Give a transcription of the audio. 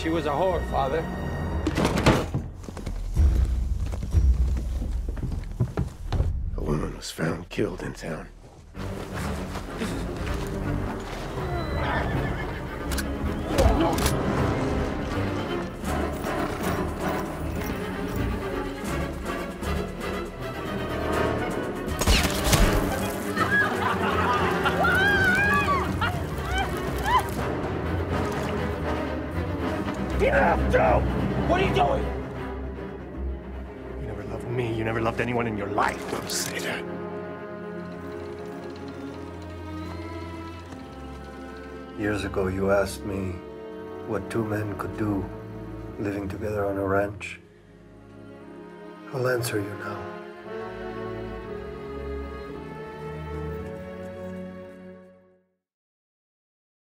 She was a whore, Father. A woman was found killed in town. Enough, Joe! What are you doing? You never loved me. You never loved anyone in your life. Don't say that. Years ago, you asked me what two men could do living together on a ranch. I'll answer you now.